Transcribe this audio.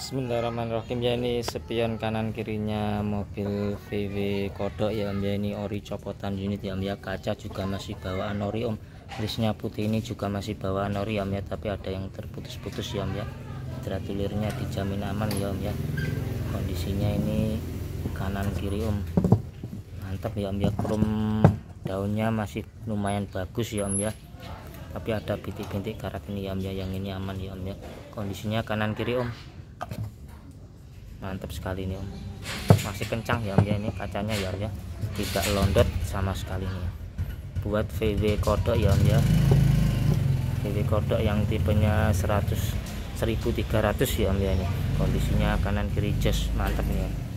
Bismillahirrahmanirrahim. Ya ini spion kanan kirinya mobil VW kodok ya om. Ya ini ori copotan unit ya om. Ya kaca juga masih bawaan ori om. Listnya putih ini juga masih bawaan ori om. Ya tapi ada yang terputus-putus ya om. Ya tulirnya dijamin aman ya om. Ya kondisinya ini kanan kiri om. Mantap ya om. Ya krom daunnya masih lumayan bagus ya om. Ya tapi ada bintik-bintik karat ini ya om. Ya yang ini aman ya om. Ya kondisinya kanan kiri om mantap sekali nih om. Masih kencang ya om ya. Ini kacanya ya om ya. Tidak londot sama sekali nih buat VW kodok ya om ya. VW kodok yang tipenya 100 1300 ya om ya ini. Kondisinya kanan kiri jos mantap nih om